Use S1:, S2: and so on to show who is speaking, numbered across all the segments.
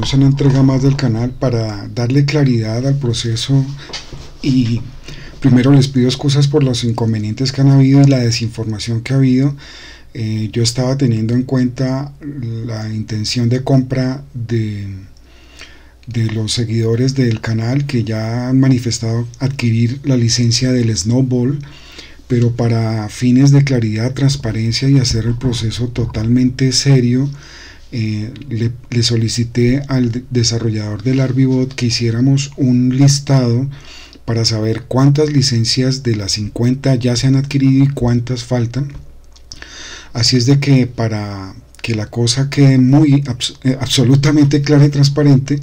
S1: a una entrega más del canal para darle claridad al proceso y primero les pido excusas por los inconvenientes que han habido y la desinformación que ha habido. Eh, yo estaba teniendo en cuenta la intención de compra de, de los seguidores del canal que ya han manifestado adquirir la licencia del Snowball pero para fines de claridad, transparencia y hacer el proceso totalmente serio, eh, le, solicité al desarrollador del Arbibot que hiciéramos un listado para saber cuántas licencias de las 50 ya se han adquirido y cuántas faltan. Así es de que para que la cosa quede muy eh, absolutamente clara y transparente,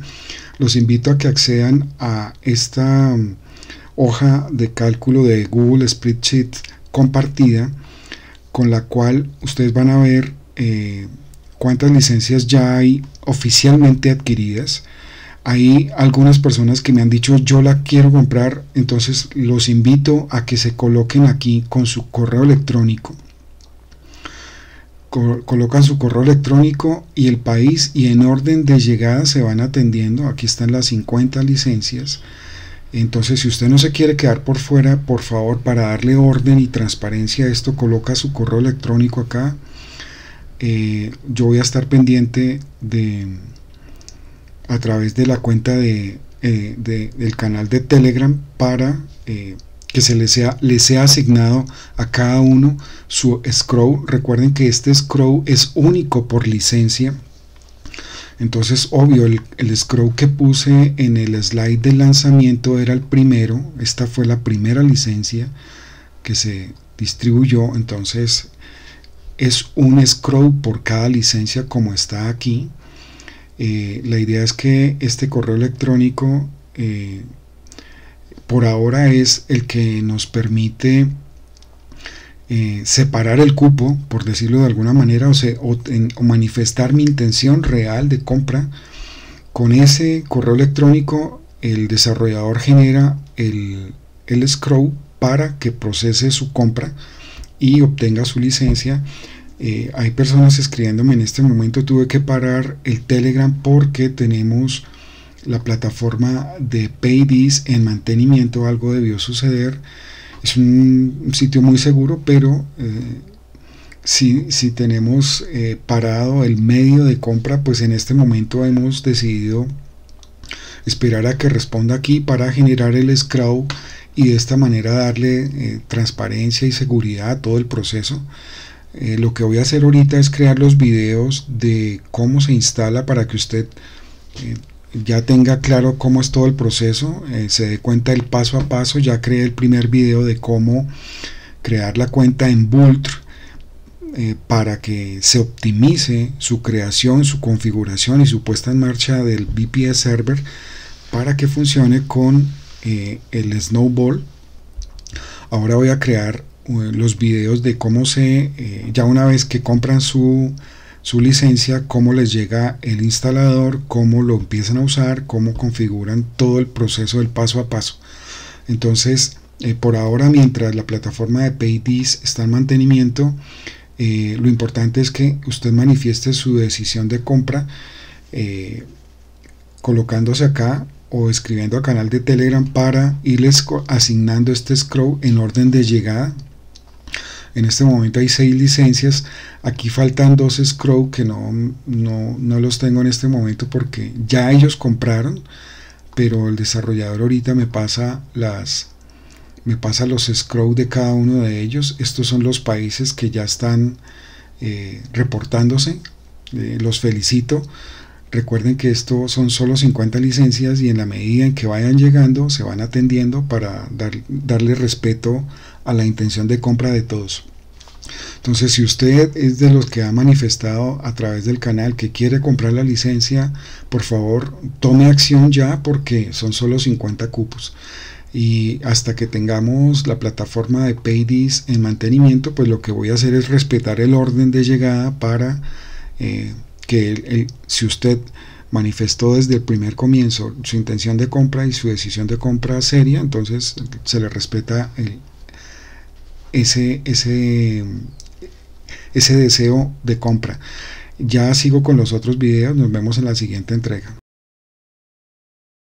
S1: los invito a que accedan a esta hoja de cálculo de Google Spreadsheet compartida con la cual ustedes van a ver eh, cuántas licencias ya hay oficialmente adquiridas. Hay algunas personas que me han dicho yo la quiero comprar, entonces los invito a que se coloquen aquí con su correo electrónico. colocan su correo electrónico y el país y en orden de llegada se van atendiendo. Aquí están las 50 licencias. Entonces, si usted no se quiere quedar por fuera, por favor, para darle orden y transparencia a esto, coloca su correo electrónico acá. Eh, yo voy a estar pendiente de a través de la cuenta de, eh, del canal de Telegram para eh, que se le sea, le sea asignado a cada uno su scroll. Recuerden que este scroll es único por licencia entonces, obvio, el, scroll que puse en el slide de lanzamiento era el primero. Esta fue la primera licencia que se distribuyó. Entonces, es un scroll por cada licencia como está aquí. Eh, la idea es que este correo electrónico eh, por ahora es el que nos permite eh, separar el cupo, por decirlo de alguna manera, o, manifestar mi intención real de compra, con ese correo electrónico el desarrollador genera el, el scroll para que procese su compra y obtenga su licencia. Eh, hay personas escribiéndome en este momento, tuve que parar el Telegram porque tenemos la plataforma de Paydis en mantenimiento, algo debió suceder es un, sitio muy seguro, pero eh, si, si, tenemos eh, parado el medio de compra, pues en este momento hemos decidido esperar a que responda aquí para generar el scroll y de esta manera darle transparencia y seguridad a todo el proceso. Lo que voy a hacer ahorita es crear los videos de cómo se instala para que usted ya tenga claro cómo es todo el proceso, eh, se dé cuenta del paso a paso, ya creé el primer video de cómo crear la cuenta en Vultr eh, para que se optimice su creación, su configuración y su puesta en marcha del VPS server para que funcione con eh, el Snowball. Ahora voy a crear los videos de cómo se, ya una vez que compran su su licencia, cómo les llega el instalador, cómo lo empiezan a usar, cómo configuran todo el proceso del paso a paso. Entonces, eh, por ahora, mientras la plataforma de PayDis está en mantenimiento, eh, lo importante es que usted manifieste su decisión de compra eh, colocándose acá o escribiendo a canal de Telegram para irles asignando este scroll en orden de llegada en este momento hay seis licencias. Aquí faltan dos Scroll que no, no, los tengo en este momento porque ya ellos compraron, pero el desarrollador ahorita me pasa las me pasa los Scroll de cada uno de ellos. Estos son los países que ya están eh, reportándose. Eh, los felicito. Recuerden que esto son solo 50 licencias y en la medida en que vayan llegando se van atendiendo para dar, darle respeto a la intención de compra de todos. Entonces, si usted es de los que ha manifestado a través del canal que quiere comprar la licencia, por favor, tome acción ya porque son solo 50 cupos. Y hasta que tengamos la plataforma de Paydis en mantenimiento, pues lo que voy a hacer es respetar el orden de llegada para eh, que si usted manifestó desde el primer comienzo su intención de compra y su decisión de compra seria, entonces se le respeta el, ese, ese, ese deseo de compra. Ya sigo con los otros videos, nos vemos en la siguiente entrega.